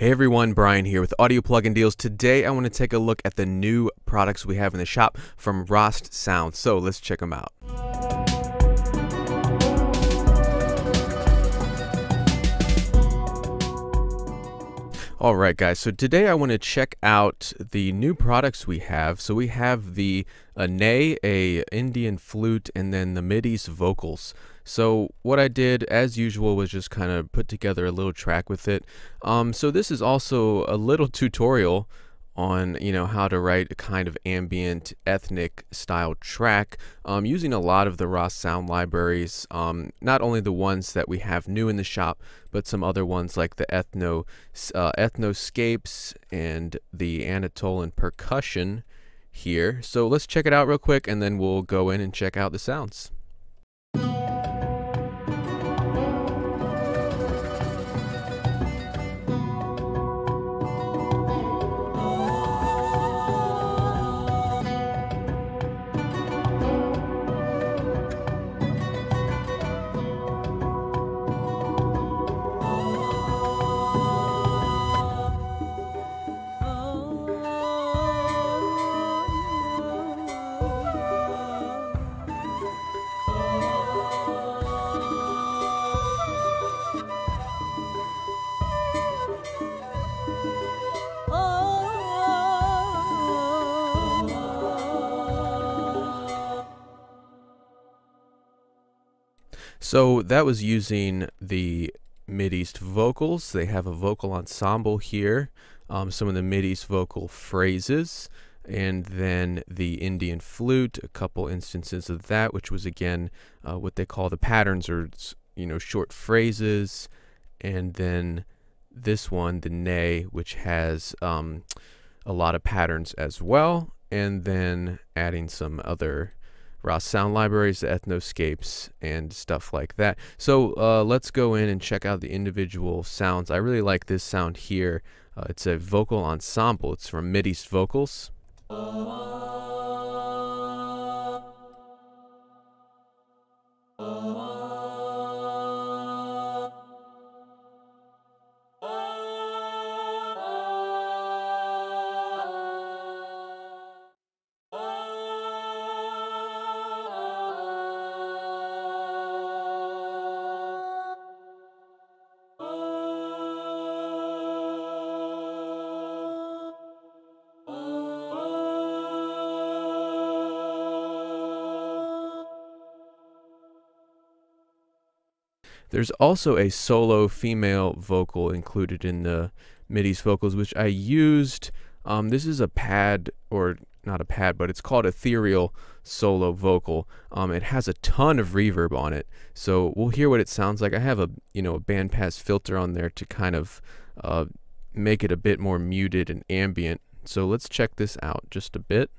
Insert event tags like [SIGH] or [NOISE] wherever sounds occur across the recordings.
Hey everyone, Brian here with Audio Plugin Deals. Today I want to take a look at the new products we have in the shop from Rast Sound. So let's check them out. Alright guys, so today I want to check out the new products we have. So we have the a ney, a Indian flute, and then the Mideast vocals. So what I did, as usual, was just kind of put together a little track with it. Um, so this is also a little [LAUGHS] tutorial on you know how to write a kind of ambient ethnic style track um, using a lot of the Rast sound libraries um, not only the ones that we have new in the shop but some other ones like the ethno uh, ethnoscapes and the anatolian percussion here. So let's check it out real quick and then we'll go in and check out the sounds So that was using the Mideast vocals. They have a vocal ensemble here, um, some of the Mideast vocal phrases, and then the Indian flute, a couple instances of that, which was again uh, what they call the patterns or you know short phrases, and then this one, the ney, which has um, a lot of patterns as well, and then adding some other Rast sound libraries, the ethnoscapes, and stuff like that. So uh, let's go in and check out the individual sounds. I really like this sound here. Uh, it's a vocal ensemble. It's from Mideast Vocals. There's also a solo female vocal included in the Mideast vocals, which I used. Um, this is a pad, or not a pad, but it's called ethereal solo vocal. Um, it has a ton of reverb on it, so we'll hear what it sounds like. I have a you know a bandpass filter on there to kind of uh, make it a bit more muted and ambient. So let's check this out just a bit.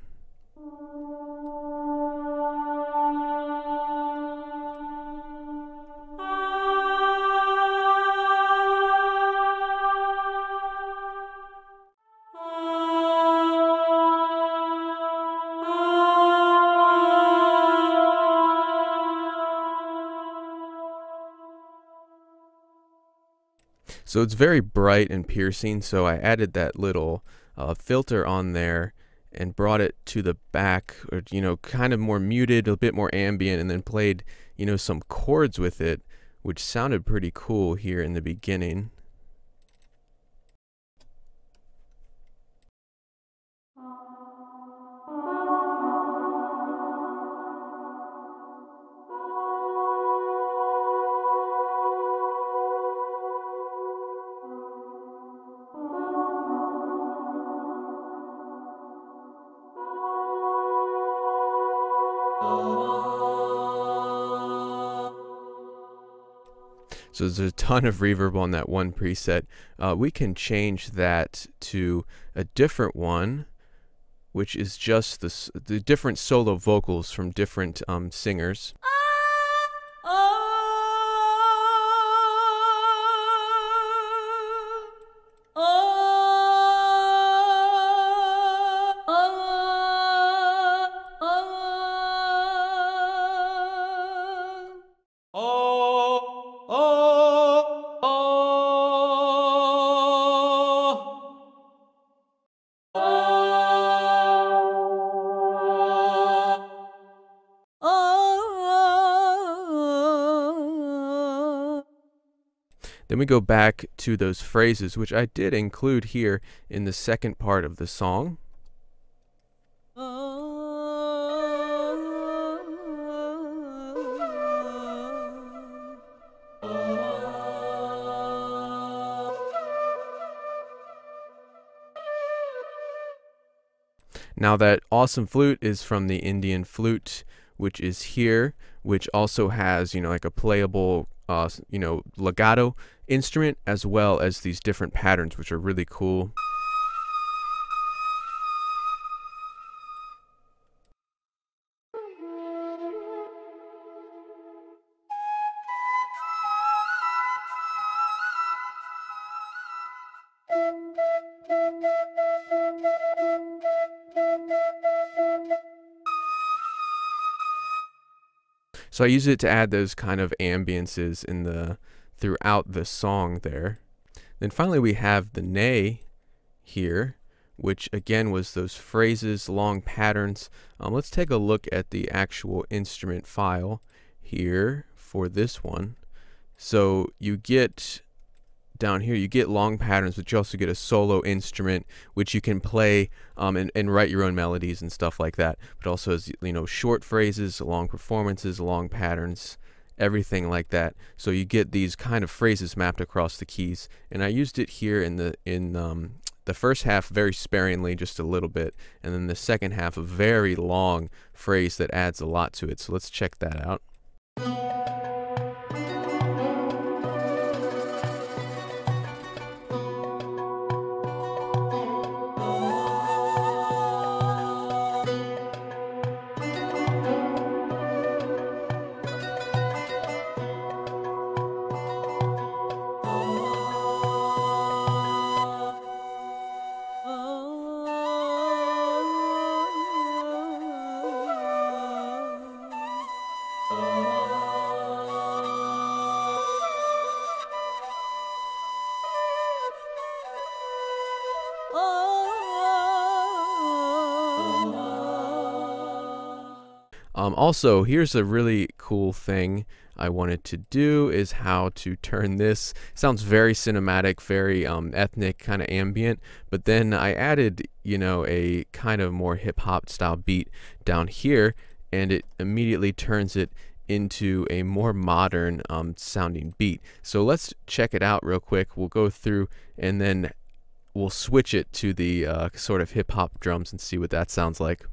So it's very bright and piercing. So I added that little uh, filter on there and brought it to the back, or you know, kind of more muted, a bit more ambient, and then played you know some chords with it, which sounded pretty cool here in the beginning. So there's a ton of reverb on that one preset. Uh, we can change that to a different one, which is just the, the different solo vocals from different um, singers. We go back to those phrases, which I did include here in the second part of the song. Now that awesome flute is from the Indian flute, which is here, which also has, you know, like a playable, uh, you know, legato instrument, as well as these different patterns, which are really cool. So I use it to add those kind of ambiances in the throughout the song there. Then finally we have the ney here, which again was those phrases, long patterns. Um, let's take a look at the actual instrument file here for this one. So you get down here, you get long patterns, but you also get a solo instrument, which you can play um, and, and write your own melodies and stuff like that. But also has, you know, short phrases, long performances, long patterns, everything like that. So you get these kind of phrases mapped across the keys. And I used it here in the, in um, the first half very sparingly, just a little bit, and then the second half a very long phrase that adds a lot to it. So let's check that out. Um, also, here's a really cool thing I wanted to do is how to turn this. Sounds very cinematic, very um, ethnic, kind of ambient, but then I added, you know, a kind of more hip hop style beat down here, and it immediately turns it into a more modern um, sounding beat. So let's check it out real quick. We'll go through and then we'll switch it to the uh, sort of hip hop drums and see what that sounds like.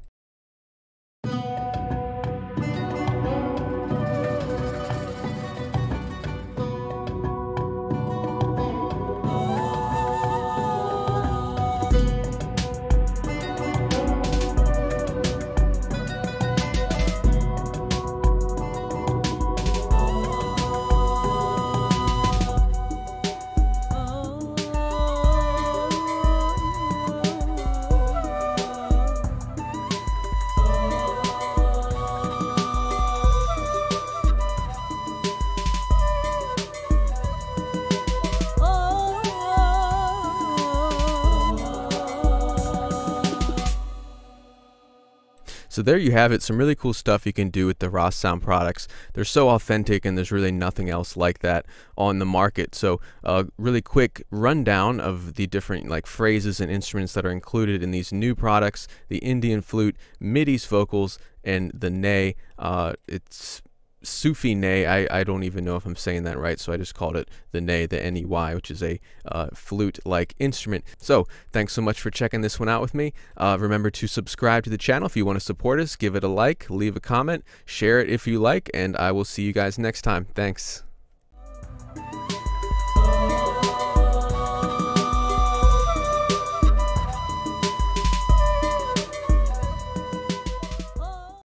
So there you have it, some really cool stuff you can do with the Rast Sound products. They're so authentic and there's really nothing else like that on the market. So a uh, really quick rundown of the different like phrases and instruments that are included in these new products, the Indian flute, Mideast vocals, and the ney. Uh, it's Sufi ney, I, I don't even know if I'm saying that right, so I just called it the ney, the N-E-Y, which is a uh, flute-like instrument. So, thanks so much for checking this one out with me. Uh, remember to subscribe to the channel if you want to support us, give it a like, leave a comment, share it if you like, and I will see you guys next time. Thanks.